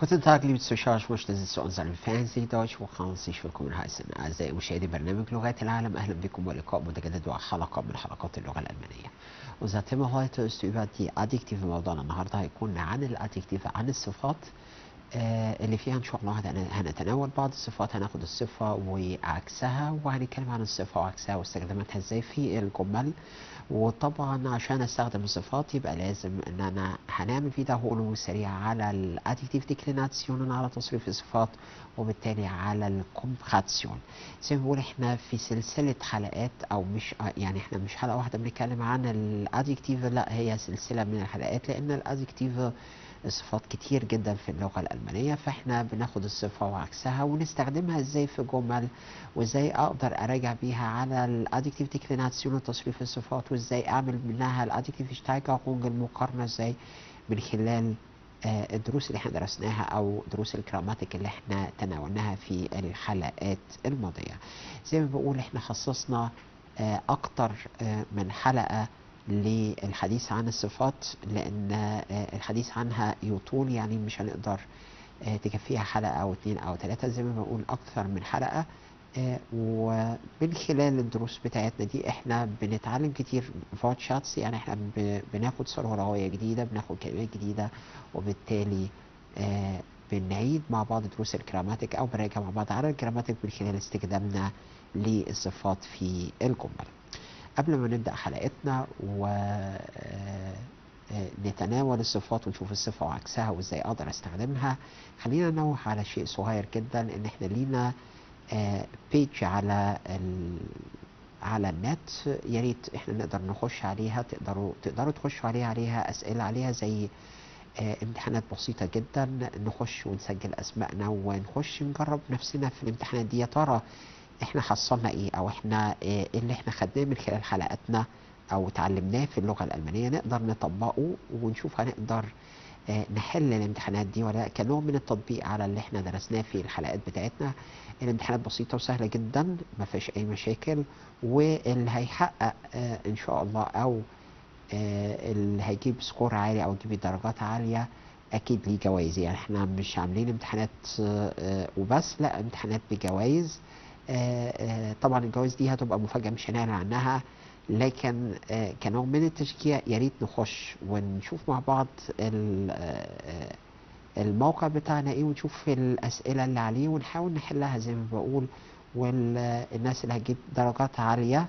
Guten Tag, liebe Zuschauer, möchte Sie zu unserem Fernsehdeutschkurs herzlich willkommen heißen أعزائي مشاهدي برنامج لغات العالم أهلا بكم ولقاء متجدد وحلقة من حلقات اللغة الألمانية. Unser Thema heute ist über die Adjektive موضوعنا النهاردة هيكون عن ال Adjektive عن الصفات اللي فيها إن شاء الله هن- هنتناول بعض الصفات هناخد الصفة وعكسها وهنتكلم عن الصفة وعكسها واستخداماتها إزاي في الجمل. وطبعا عشان أستخدم الصفات يبقى لازم إن أنا هنعمل فيديو سريع على ال Adjektivdeklination على تصريف الصفات وبالتالي على ال Komparation زي ما بنقول إحنا في سلسلة حلقات أو مش يعني إحنا مش حلقة واحدة بنتكلم عن ال Adjektiv لا هي سلسلة من الحلقات لأن ال Adjektiv صفات كتير جدا في اللغة الألمانية فإحنا بناخد الصفة وعكسها ونستخدمها إزاي في جمل وإزاي أقدر أراجع بيها على ال Adjektivdeklination وتصريف الصفات وإزاي أعمل منها ال Adjektivsteigerung المقارنة إزاي من خلال آه، الدروس اللي إحنا درسناها أو دروس ال Grammatik اللي إحنا تناولناها في الحلقات الماضية. زي ما بقول إحنا خصصنا آه، أكتر آه، من حلقة للحديث عن الصفات لأن آه، الحديث عنها يطول يعني مش هنقدر آه، تكفيها حلقة أو اتنين أو تلاتة زي ما بقول أكثر من حلقة. آه، ومن خلال الدروس بتاعتنا دي إحنا بنتعلم كتير Wortschatz يعني إحنا بناخد ثروة لغوية جديدة بناخد كلمات جديدة وبالتالي بنعيد مع بعض دروس الجراماتيك أو بنراجع مع بعض على الجراماتيك من خلال استخدامنا للصفات في الجمل قبل ما نبدأ حلقتنا و آه، آه، الصفات ونشوف الصفة وعكسها وإزاي أقدر أستخدمها. خلينا ننوه على شيء صغير جدا إن إحنا لينا بيج على ال... على النت. يا ريت إحنا نقدر نخش عليها تقدروا تقدروا تخشوا عليها عليها أسئلة عليها زي آه، امتحانات بسيطة جدا. نخش ونسجل اسمائنا ونخش نجرب نفسنا في الامتحانات دي. يا ترى إحنا حصلنا إيه أو إحنا إيه اللي إحنا خدناه من خلال حلقاتنا أو اتعلمناه في اللغة الألمانية نقدر نطبقه ونشوف هنقدر آه، نحل الامتحانات دي ولا كنوع من التطبيق على اللي إحنا درسناه في الحلقات بتاعتنا. الامتحانات بسيطة وسهلة جدا ما فيش أي مشاكل واللي هيحقق آه، إن شاء الله أو آه، اللي هيجيب سكور عالي أو يجيب درجات عالية أكيد ليه جوائز. يعني إحنا مش عاملين امتحانات وبس لا امتحانات بجوائز. طبعا الجوائز دي هتبقى مفاجأة مش هنعلن عنها لكن آه، كنوع من التشجيع يا ريت نخش ونشوف مع بعض ال- آه، آه، الموقع بتاعنا إيه ونشوف الأسئلة اللي عليه ونحاول نحلها زي ما بقول والناس اللي هتجيب درجات عالية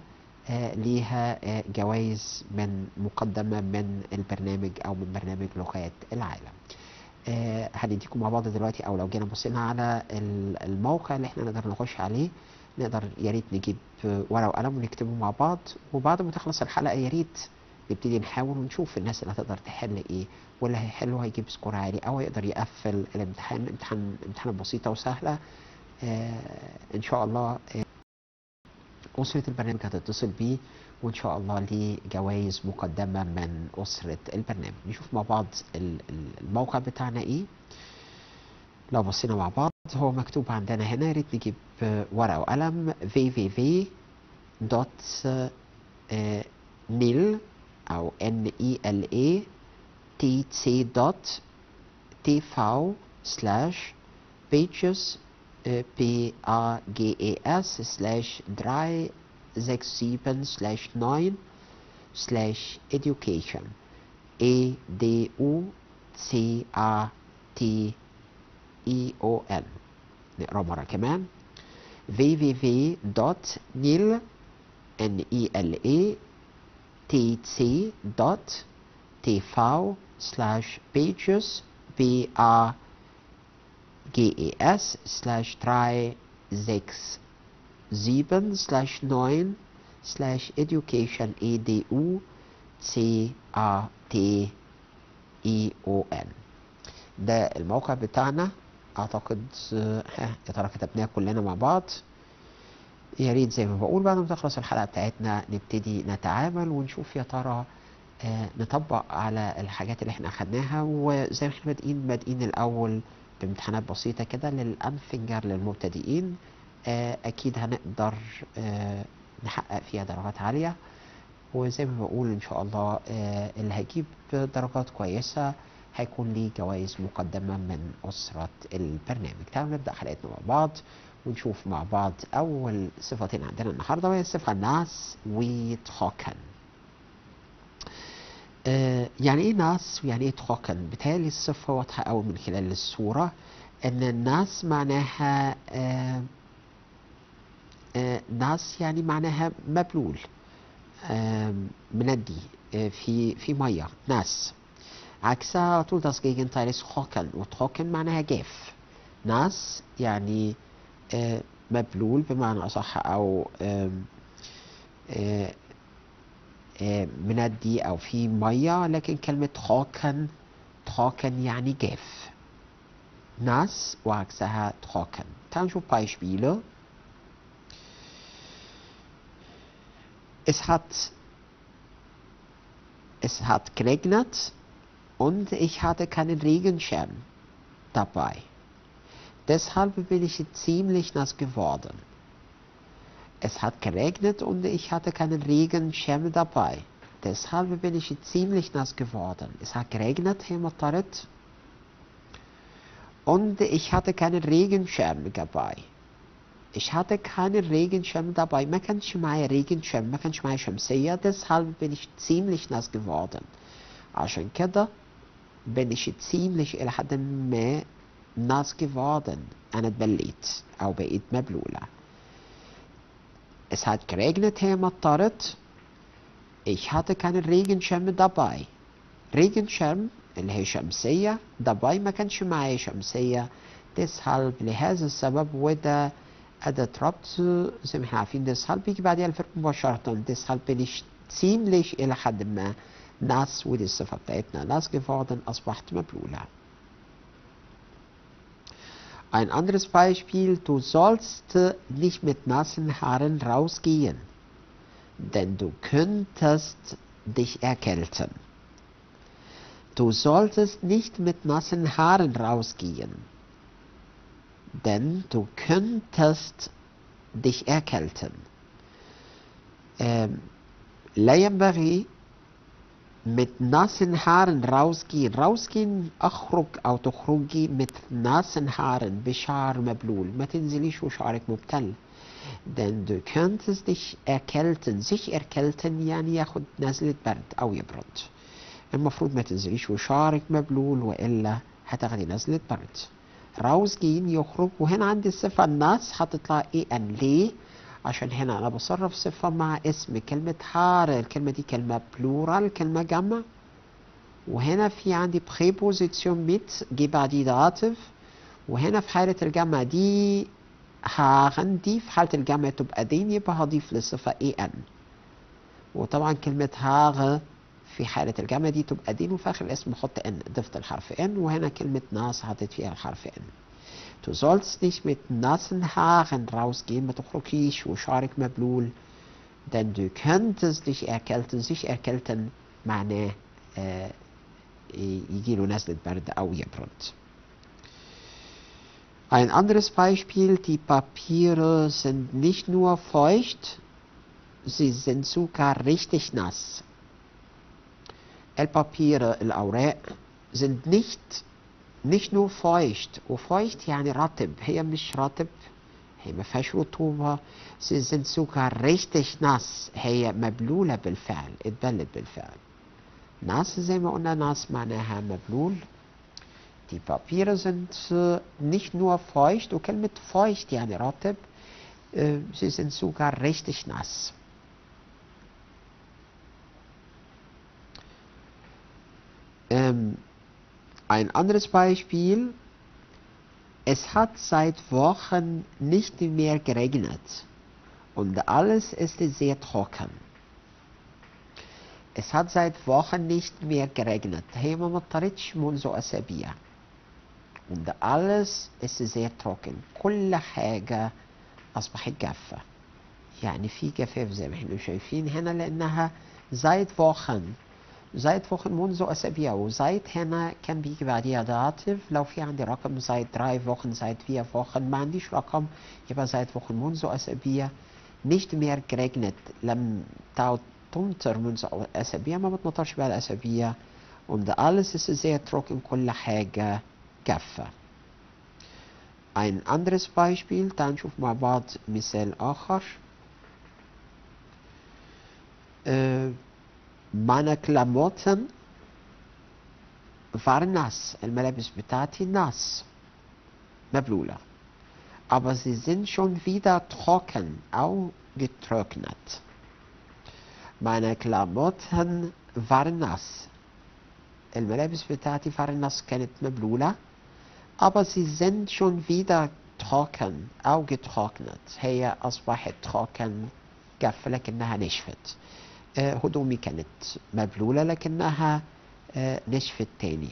آه، ليها آه، جوائز من مقدمة من البرنامج أو من برنامج لغات العالم. آه، هنديكم مع بعض دلوقتي أو لو جينا بصينا على ال- الموقع اللي إحنا نقدر نخش عليه نقدر يا ريت نجيب آه، ورقة وقلم ونكتبه مع بعض. وبعد ما تخلص الحلقة يا ريت نبتدي نحاول ونشوف الناس اللي هتقدر تحل إيه واللي هيحله هيجيب سكور عالي أو يقدر يقفل الامتحان امتحان امتحان بسيطة وسهلة. آه إن شاء الله آه أسرة البرنامج هتتصل بيه وإن شاء الله ليه جوائز مقدمة من أسرة البرنامج. نشوف مع بعض ال- ال- الموقع بتاعنا إيه. لو بصينا مع بعض هو مكتوب عندنا هنا يا ريت نجيب آه، ورقة وقلم www.nil أو n e l a t c dot tv slash pages äh, p a g e s slash 367 slash 9 slash education e d u c a t e o n نقرا مرة كمان www.nil n e l a t c dot tv slash pages p a GES slash 367 slash 9 slash education EDU C A T E O N ده الموقع بتاعنا اعتقد آه، يا ترى كتبناه كلنا مع بعض يا ريت زي ما بقول بعد ما تخلص الحلقة بتاعتنا نبتدي نتعامل ونشوف يا ترى آه، نطبق على الحاجات اللي إحنا اخدناها وزي ما إحنا بادئين بادئين الأول بامتحانات بسيطة كده للأنفنجر للمبتدئين. آه، أكيد هنقدر آه، نحقق فيها درجات عالية. وزي ما بقول إن شاء الله آه، اللي هيجيب درجات كويسة هيكون ليه جوائز مقدمة من أسرة البرنامج. تعالوا نبدأ حلقتنا مع بعض ونشوف مع بعض أول صفتين عندنا النهاردة وهي الصفة ناس وتخاكن آه يعني إيه ناس ويعني إيه تخاكن بتهيألي الصفة واضحة أوي من خلال الصورة إن الناس معناها آه آه ناس يعني معناها مبلول مندي في في مية. ناس. عكسها طول das Gegenteil trocken وtrocken معناها جاف ناس يعني مبلول بمعنى أصح أو آه آه آه مندي أو في ميه لكن كلمة trocken trocken يعني جاف nass وعكسها trocken. Dann schon Beispiele. Es hat, es hat geregnet und ich hatte keinen Regenschirm dabei. Deshalb bin ich ziemlich nass geworden. Es hat geregnet und ich hatte keinen Regenschirm dabei. Deshalb bin ich ziemlich nass geworden. Es hat geregnet, هي مطرت und ich hatte keinen Regenschirm dabei. Ich hatte keinen Regenschirm dabei. ما كانش معايا Regenschirm ما كانش معايا شمسية deshalb bin ich ziemlich nass geworden. عشان كده bin ich ziemlich إلى حد ما nass geworden. أنا اتبليت أو بقيت مبلولة. Es hat geregnet هي مطرت. Ich hatte keinen Regenschirm dabei. Regenschirm اللي هي شمسية dabei ما كانش معايا شمسية deshalb لهذا السبب وده أداة ربط زي ما إحنا عارفين deshalb بيجي بعدها الفرق مباشرة deshalb bin ich ziemlich إلى حد ما nass ودي الصفة بتاعتنا nass geworden أصبحت مبلولة Ein anderes Beispiel, du sollst nicht mit nassen Haaren rausgehen, denn du könntest dich erkälten. Du solltest nicht mit nassen Haaren rausgehen, denn du könntest dich erkälten. Ähm, لا ينبغي mit nassen Haaren rausgehen. Rausgehen أخرج أو تخرجي mit nassen Haaren بشعر مبلول ما تنزليش وشعرك مبتل. Denn du könntest dich erkälten. sich erkälten يعني ياخد نزلة برد أو يبرد. المفروض ما تنزليش وشعرك مبلول والا هتاخدي نزلة برد rausgehen يخرج وهنا عندي الصفة nass هتطلع e n ليه عشان هنا أنا بصرف صفة مع اسم. كلمة Haare الكلمة دي كلمة Plural كلمة جمع. وهنا في عندي Präposition mit جه بعديه Dativ وهنا في حالة الجمع دي عندي في حالة الجمع تبقى den يبقى هضيف للصفة e n وطبعا كلمة هاغ في حالة الجمع دي تبقى دين وفي آخر الاسم حط ان ضفت الحرف ان وهنا كلمة ناس حطيت فيها الحرف ان Du sollst nicht mit nassen Haaren rausgehen, ما تخرجيش وشعرك مبلول denn du könntest dich erkälten sich erkälten معناه آه يجيله نزلة برد أو يبرد Ein anderes Beispiel, die Papiere sind nicht nur feucht, sie sind sogar richtig nass. البابير الأوراق sind nicht nicht nur feucht وفeucht يعني رطب هي مش رطب هي ما فيهاش رطوبة sie sind sogar richtig nass هي مبلولة بالفعل اتبلت بالفعل nass زي ما قلنا nass معناها مبلول die Papiere sind äh, nicht nur feucht وكلمة feucht يعني رطب äh, sie sind sogar richtig nass Ähm, ein anderes Beispiel. Es hat seit Wochen nicht mehr geregnet und alles ist sehr trocken. Es hat seit Wochen nicht mehr geregnet. هي ما مطرتش منذ أسابيع. Und alles ist sehr trocken. كل حاجة أصبحت جافة. يعني في جفاف زي ما احنا شايفين هنا لأنها seit Wochen seit Wochen منذ أسابيع وseit هنا كان بيجي بعديها داتيف لو في عندي رقم seit drei Wochen seit vier Wochen ما عنديش رقم يبقى seit Wochen منذ أسابيع nicht mehr geregnet. لم تعد تمطر منذ أسابيع ما بتمطرش بقى الأسابيع und alles ist sehr trocken كل حاجة جافة ein anderes Beispiel تعال نشوف مع بعض مثال آخر äh, meine Klamotten waren nass الملابس بتاعتي nass مبلولة aber sie sind schon wieder trocken أو getrocknet meine Klamotten waren nass الملابس بتاعتي waren nass كانت مبلولة aber sie sind schon wieder trocken أو getrocknet هي أصبحت trocken جافة لكنها نشفت آه، هدومي كانت مبلولة لكنها آه، نشفت تاني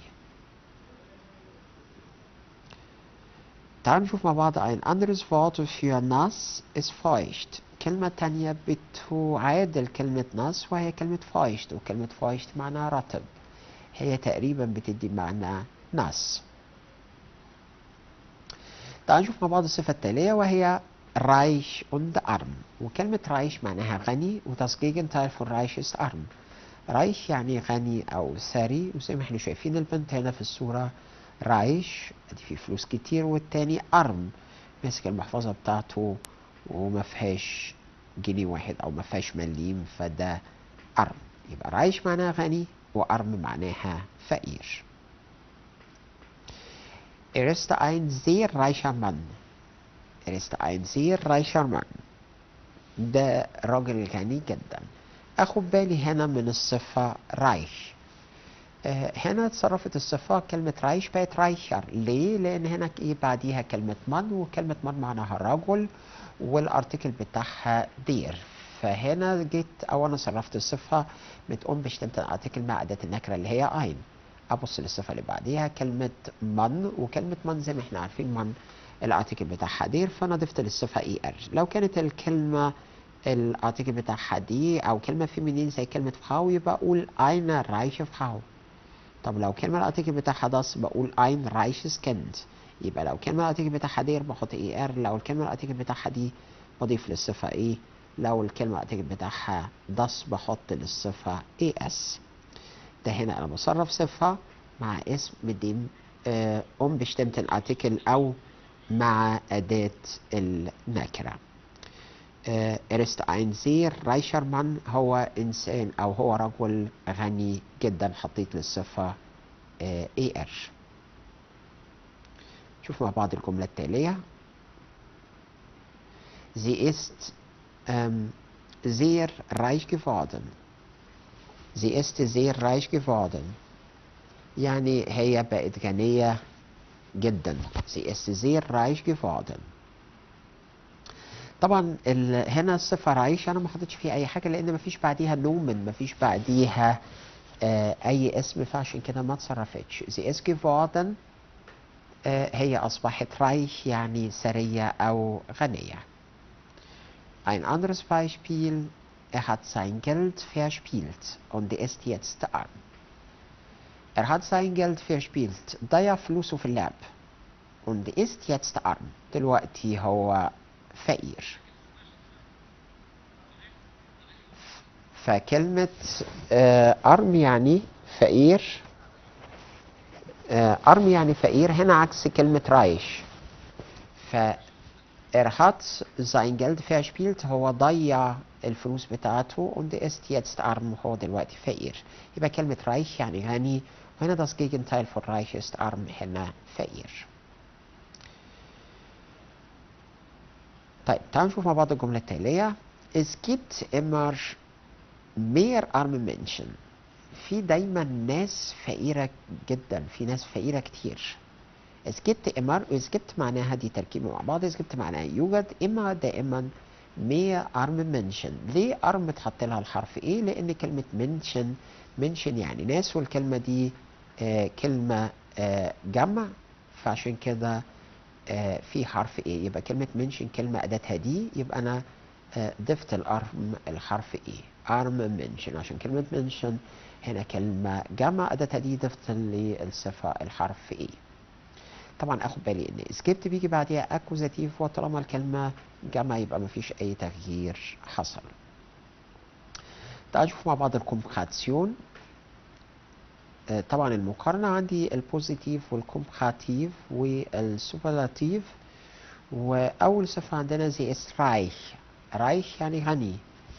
تعالوا نشوف مع بعض ein anderes Wort für nass ist feucht كلمة تانية بتعادل كلمة nass وهي كلمة feucht وكلمة feucht معناها رطب. هي تقريبا بتدي معنى nass تعالوا نشوف مع بعض الصفة التالية وهي reich und arm وكلمة reich معناها غني Gegenteil von reich ist arm reich يعني غني أو ثري وزي ما إحنا شايفين البنت هنا في الصورة رايش ادي فيه فلوس كتير والتاني ارم. ماسك المحفظة بتاعته وما فيهاش جنيه واحد أو ما فيهاش مليم فده ارم. يبقى رايش معناها غني وارم معناها فقير Er ist ein sehr reicher Mann. Ein sehr reicher Mann. ده راجل غني جدا. اخد بالي هنا من الصفة رايش. آه، هنا اتصرفت الصفة كلمة رايش بقت رايشر ليه؟ لأن هنا إيه بعديها كلمة من وكلمة من معناها رجل وال Artikel بتاعها der فهنا جيت أول صرفت الصفة بتاع unbestimmten Artikel مع أداة النكرة اللي هي ein أبص للصفة اللي بعديها كلمة من وكلمة من زي ما إحنا عارفين Mann ال Artikel بتاعها der فأنا ضفت للصفة e r لو كانت الكلمة ال Artikel بتاعها die أو كلمة feminin زي كلمة Frau يبقى أقول eine reiche Frau طب لو كلمة ال Artikel بتاعها das بقول ein reiches Kind يبقى لو كلمة ال Artikel بتاعها der بحط e r لو الكلمة ال Artikel بتاعها die بضيف للصفة e لو الكلمة ال Artikel بتاعها das بحط للصفة e s ده هنا أنا بصرف صفة مع اسم mit dem آه، unbestimmten Artikel أو مع أداة النكرة آه، ein sehr reicher Mann هو إنسان أو هو رجل غني جدا حطيت للصفة آه، AR شوف مع بعض الجملة التالية. Sie ist ähm, sehr reich geworden. Sie ist sehr reich يعني هي بقت غنية. جدا Sie ist sehr reich geworden طبعا. هنا الصفة رايش أنا ما حطيتش فيها أي حاجة لأن ما فيش بعديها نومن ما فيش بعديها آه أي اسم فعشان كده ما اتصرفتش زي اس geworden هي أصبحت رايش يعني ثرية أو غنية Ein anderes Beispiel, er hat sein Geld verspielt und ist jetzt arm. Er hat sein Geld verspielt, ضيع فلوسه في اللعب und ist jetzt arm. دلوقتي هو فقير فكلمة أرم يعني فقير أرم يعني فقير هنا عكس كلمة رايش ف er hat sein Geld verspielt هو ضيع الفلوس بتاعته und ist jetzt arm هو دلوقتي فقير يبقى كلمة رايش يعني غني وهنا das Gegenteil von reich ist arm هنا فقير طيب تعالوا نشوف مع بعض الجملة التالية Es gibt immer mehr arme Menschen. في دايما ناس فقيرة جدا في ناس فقيرة كتير Es gibt immer es gibt معناها دي تركيبة مع بعض es gibt معناها يوجد immer دائما mehr arme Menschen. ليه arm اتحط لها الحرف إيه لأن كلمة Menschen Menschen يعني ناس والكلمة دي كلمة آه جمع فعشان كده آه في حرف e يبقى كلمة Menschen كلمة أداتها die يبقى أنا آه ضفت ال arm الحرف e arme Menschen. عشان كلمة Menschen هنا كلمة جمع أداتها die ضفت للصفة الحرف e طبعا أخد بالي إن es gibt بيجي بعديها Akkusativ وطالما الكلمة جمع يبقى مفيش أي تغيير حصل. تعالوا نشوف مع بعض ال Komparation آه، طبعا المقارنة عندي ال Positiv وال Komparativ وال Superlativ. وأول صفة عندنا sie ist reich reich يعني غني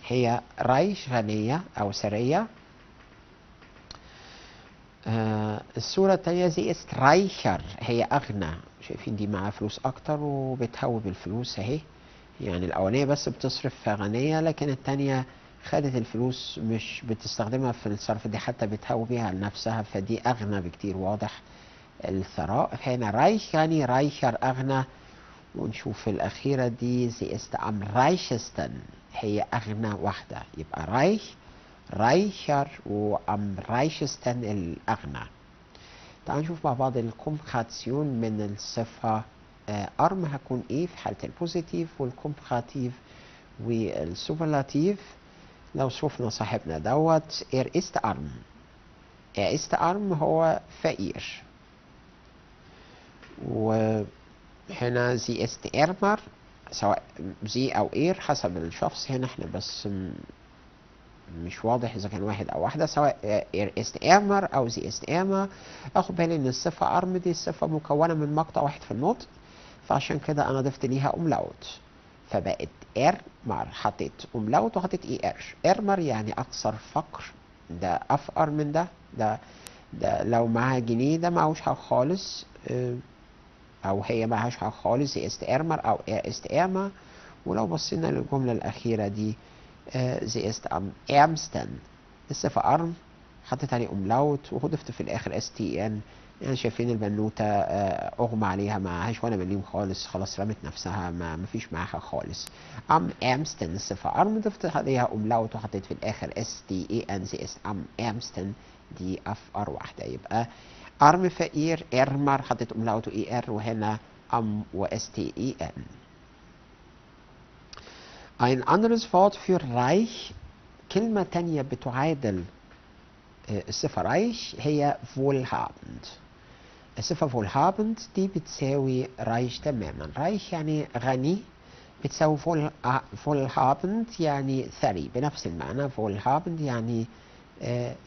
هي reich غنية أو ثرية آه الصورة التانية sie ist reicher هي أغنى. شايفين دي معاها فلوس أكتر وبتهوب الفلوس أهي. يعني الأولانية بس بتصرف غنية لكن التانية خدت الفلوس مش بتستخدمها في الصرف دي حتى بتهوي بيها لنفسها فدي أغنى بكتير. واضح الثراء. هنا reich يعني reicher أغنى. ونشوف الأخيرة دي sie ist am reichsten. هي أغنى واحدة. يبقى reich reicher و am reichsten الأغنى. تعالوا نشوف مع بعض ال Komparation من الصفة arm. هكون إيه في حالة ال Positiv وال Komparativ وال Superlativ. لو شفنا صاحبنا دوت er ist arm er ist arm هو فقير. وهنا sie ist ärmer سواء sie أو er حسب الشخص. هنا إحنا بس مش واضح إذا كان واحد أو واحدة. سواء er ist ärmer أو sie ist ärmer اخد بالي إن الصفة arm دي الصفة مكونة من مقطع واحد في النطق فعشان كده أنا ضفت ليها Umlaut فبقت ärmer حطيت Umlaut وحطيت e r. ärmer يعني أكثر فقر. ده أفقر من ده. ده ده لو معاها جنيه ده معهوش حاجة خالص. أو هي معهاش حاجة خالص. هي ist ärmer أو ist ärmer ولو بصينا للجملة الأخيرة دي sie ist am ärmsten الصفة arm. حطيت عليه Umlaut وضفت في الآخر s t n يعني شايفين البنوتة أغمى عليها معهاش ولا مليم خالص خلاص رمت نفسها ما مفيش معاها خالص. am ärmsten الصفة arm ضفت عليها Umlaut وحطيت في الآخر s t e n sie ist am ärmsten دي أفقر واحدة يبقى arm فقير ärmer حطيت Umlaut و e r وهنا am و s t e n Ein anderes Wort für reich. كلمة تانية بتعادل الصفة reich هي wohlhabend. الصفة wohlhabend دي بتساوي reich تماما reich يعني غني بتساوي wohlhabend يعني ثري بنفس المعنى wohlhabend يعني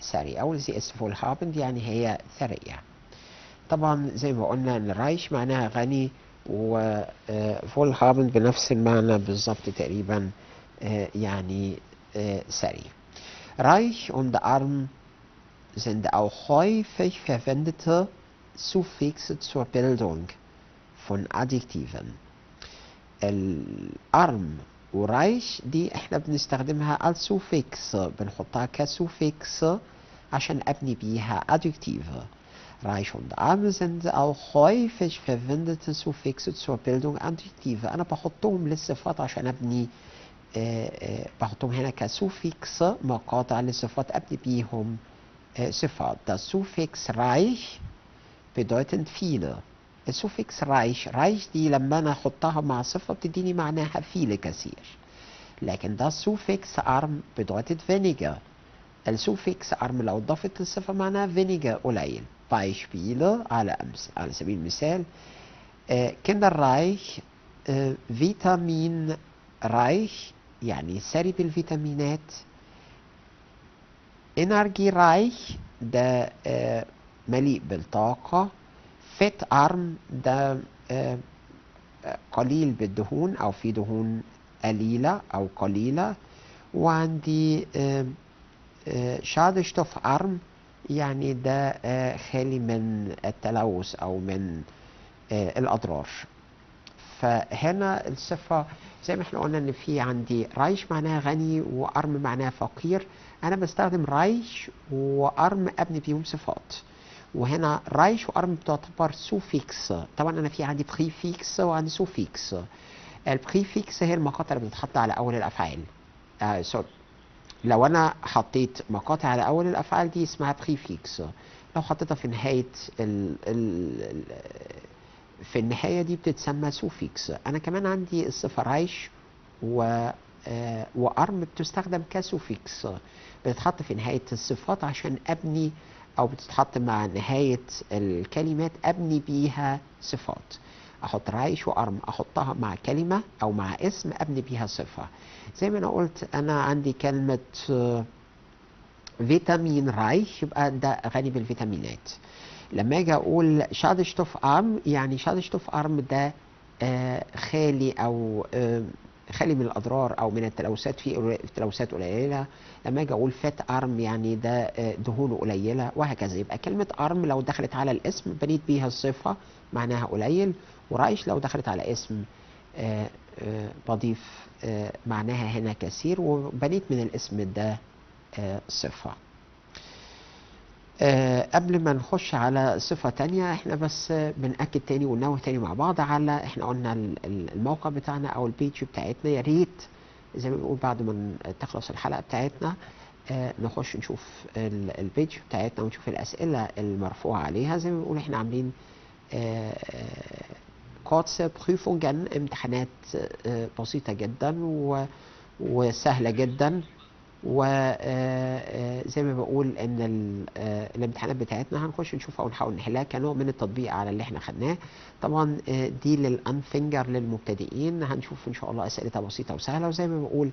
ثري أقول sie ist wohlhabend يعني هي ثرية طبعا زي ما قلنا ان reich معناها غني و wohlhabend بنفس المعنى بالظبط تقريبا يعني ثري reich und arm sind auch häufig verwendete Suffixe zur Bildung von Adjektiven. الأرم ورايش دي إحنا بنستخدمها als Suffix بنحطها كسوفيكس عشان أبني بيها Adjektive. Reich und arm sind auch häufig verwendete Suffixe zur Bildung Adjektive. أنا بحطهم للصفات عشان أبني آه آه بحطهم هنا ك Suffix مقاطع للصفات أبني بيهم صفات. Das Suffix reich bedeutet viele. ال Suffix reich reich دي لما أنا احطها مع صفة بتديني معناها viele كثير. لكن das Suffix arm bedeutet weniger. ال Suffix arm لو ضفت للصفة معناها weniger قليل. Beispiele على أمس على سبيل المثال äh, kinderreich äh, vitaminreich يعني ثري بالفيتامينات energiereich ده آه مليء بالطاقة. فت أرم ده آه قليل بالدهون أو في دهون قليلة أو قليلة. وعندي آه شادشتوف أرم يعني ده خالي من التلوث أو من الأضرار. فهنا الصفة زي ما إحنا قلنا إن في عندي reich معناها غني و arm معناها فقير. أنا بستخدم reich و arm أبني بيهم صفات. وهنا reich و arm تعتبر Suffix طبعا أنا في عندي Präfix وعندي Suffix ال Präfix هي المقاطع اللي بتتحط على أول الأفعال. آه sorry لو أنا حطيت مقاطع على أول الأفعال دي اسمها Präfix لو حطيتها في نهاية ال ال في النهاية دي بتتسمى Suffix أنا كمان عندي الصفة reich و آه و arm بتستخدم ك Suffix بتتحط في نهاية الصفات عشان أبني أو بتتحط مع نهاية الكلمات أبني بيها صفات. أحط reich و arm أحطها مع كلمة أو مع اسم أبني بيها صفة. زي ما أنا قلت أنا عندي كلمة فيتامين رايش يبقى ده غني بالفيتامينات لما أجي أقول شادشتوف أرم يعني شادشتوف أرم ده آه، خالي أو آه، خالي من الأضرار أو من التلوثات في تلوثات قليلة لما أجي أقول فات ارم يعني ده آه، دهونه قليلة وهكذا. يبقى كلمة ارم لو دخلت على الاسم بنيت بيها الصفة معناها قليل. و reich لو دخلت على اسم آه، آه، بضيف آه، معناها هنا كثير وبنيت من الاسم ده صفة. قبل ما نخش على صفة تانية إحنا بس آه، بنأكد تاني وننوه تاني مع بعض على إحنا قلنا ال- ال- الموقع بتاعنا أو ال page بتاعتنا. يا ريت زي ما بنقول بعد ما تخلص الحلقة بتاعتنا آه، نخش نشوف ال- البيج بتاعتنا ونشوف الأسئلة المرفوعة عليها. زي ما بنقول إحنا عاملين آه، آه، Prüfungen امتحانات آه، بسيطة جدا وسهلة جدا. وزي ما بقول إن آه، الامتحانات بتاعتنا هنخش نشوفها ونحاول نحلها كنوع من التطبيق على اللي إحنا خدناه. طبعا آه، دي للانفنجر للمبتدئين. هنشوف إن شاء الله أسئلتها بسيطة وسهلة وزي ما بقول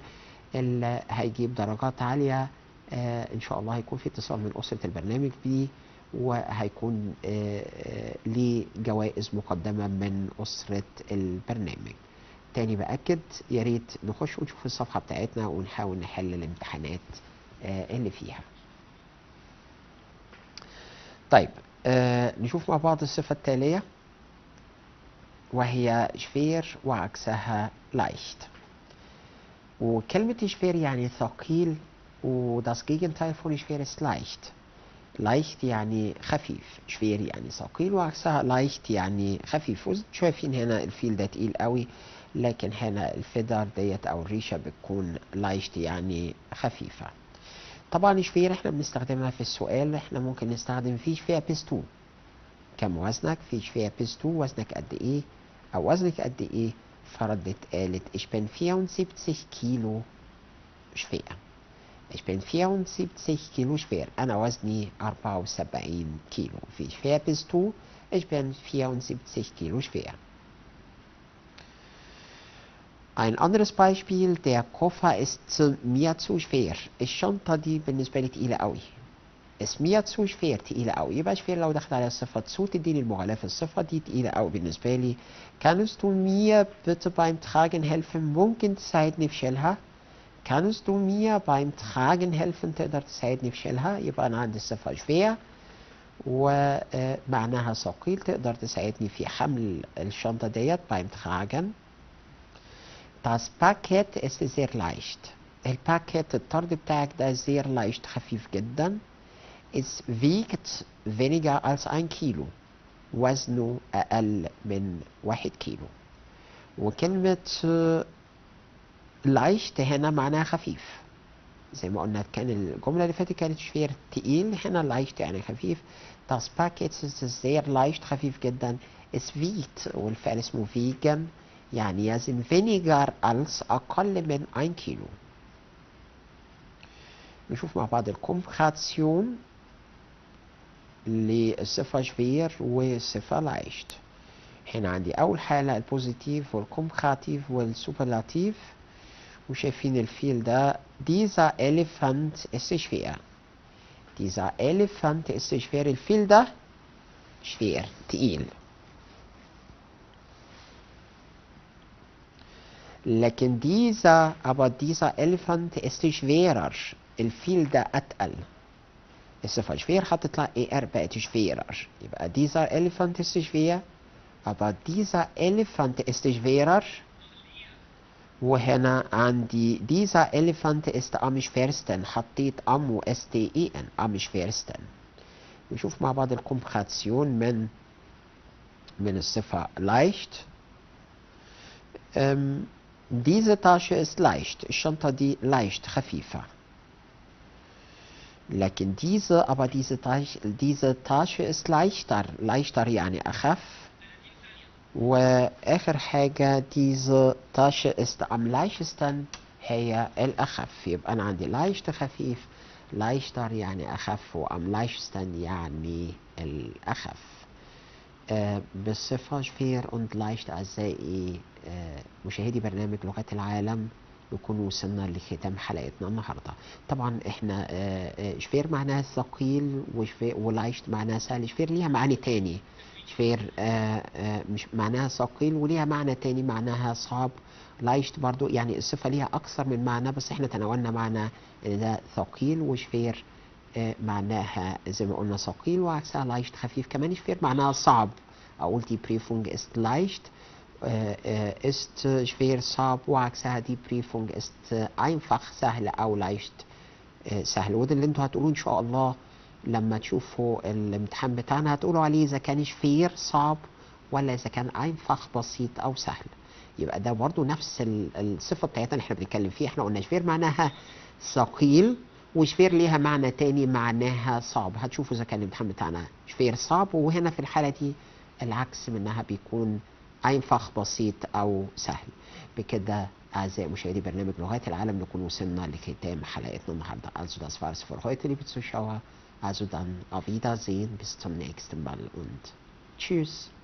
اللي هيجيب درجات عالية. آه، إن شاء الله هيكون في اتصال من أسرة البرنامج بيه وهيكون آه، آه، ليه جوائز مقدمة من أسرة البرنامج. تاني بأكد يا ريت نخش ونشوف الصفحة بتاعتنا ونحاول نحل الامتحانات آه، اللي فيها. طيب آه نشوف مع بعض الصفة التالية. وهي شفير وعكسها لايشت وكلمة شفير يعني ثقيل و das Gegenteil von schwer ist leicht. leicht يعني خفيف. schwer يعني ثقيل وعكسها leicht يعني خفيف. وشايفين هنا الفيل ده تقيل قوي. لكن هنا ال Feder ديت أو الريشة بتكون leicht يعني خفيفة. طبعا schwer إحنا بنستخدمها في السؤال. إحنا ممكن نستخدم wie schwer bist du كم وزنك؟ wie schwer bist du وزنك قد إيه؟ أو وزنك قد إيه؟ فردت قالت ich bin 74 كيلو schwer ich bin 74 كيلو schwer أنا وزني 74 كيلو. في schwer bist du ich bin 74 كيلو schwer Ein anderes Beispiel, der Koffer ist zu- mir zu schwer. الشنطة دي بالنسبة لي تقيلة قوي. ist mir zu schwer تقيلة قوي. يبقى schwer لو دخل على الصفة zu تديني المغالاة في الصفة دي تقيلة قوي بالنسبة لي. Kannst du mir bitte beim Tragen helfen? ممكن تساعدني في شيلها؟ Kannst du mir beim Tragen helfen? تقدر تساعدني في شيلها؟ يبقى أنا عندي الصفة schwer ومعناها ثقيل تقدر تساعدني في حمل الشنطة ديت beim Tragen. Das Paket ist sehr leicht. الباكيت الطرد بتاعك ده sehr leicht خفيف جدا. Es wiegt weniger als ein Kilo. وزنه أقل من واحد كيلو. وكلمة leicht هنا معناها خفيف. زي ما قلنا كان الجملة اللي فاتت كانت schwer تقيل هنا leicht يعني خفيف. Das Paket ist sehr leicht خفيف جدا. Es wiegt والفعل اسمه wiegen يعني يزن weniger als أقل من 1 كيلو. نشوف مع بعض الكونفخاتسيون للصفة شفير والصفة لايشت هنا عندي أول حالة ال Positiv وال Komparativ وال Superlativ. وشايفين الفيل ده ist schwer dieser Elefant ist schwer الفيل ده schwer تقيل. لكن dieser aber dieser Elefant ist schwerer الفيل ده أتقل. الصفة schwer حتطلع e r بقت schwerer يبقى dieser Elefant ist schwerer aber dieser Elefant ist schwerer وهنا عندي dieser Elefant ist am schwersten حطيت am و s t e n am schwersten. نشوف مع بعض ال Komparation من من الصفة leicht. أم diese Tasche ist leicht. الشنطة دي leicht خفيفة. لكن diese, aber diese Tasche, diese Tasche ist leichter. leichter يعني أخف. وآخر حاجة diese Tasche ist am leichtesten هي الأخف. يبقى أنا عندي leicht خفيف. leichter يعني أخف وأم leichtesten يعني الأخف. آه، بالصفة شفير und leicht آه، مشاهدي برنامج لغات العالم نكون وصلنا لختام حلقتنا النهارده. طبعا إحنا آه، آه، شفير معناها ثقيل و leicht معناها سهل schwer ليها معاني تاني. schwer آه، مش معناها ثقيل وليها معنى تاني معناها صعب. leicht برضو يعني الصفة ليها أكثر من معنى بس إحنا تناولنا معنى إن ده ثقيل و schwer معناها زي ما قلنا ثقيل وعكسها leicht خفيف. كمان schwer معناها صعب. أقول die Prüfung äh, äh, ist schwer صعب die Prüfung ist einfach سهل أو leicht آه، سهل. وده اللي أنتوا هتقولوه إن شاء الله لما تشوفوا الامتحان بتاعنا هتقولوا عليه إذا كان شفير صعب ولا إذا كان einfach بسيط أو سهل. يبقى ده برضو نفس ال- الصفة بتاعتنا اللي إحنا بنتكلم فيها. إحنا قلنا شفير معناها ثقيل وشفير ليها معنى تاني معناها صعب. هتشوفوا إذا كان الامتحان بتاعنا شفير صعب وهنا في الحالة دي العكس منها بيكون أينفخ بسيط أو سهل. بكده أعزائي مشاهدي برنامج لغات العالم نكون وصلنا لختام حلقتنا النهاردة. also das war's für heute liebe Zuschauer also dann auf Wiedersehen bis zum nächsten Mal und tschüss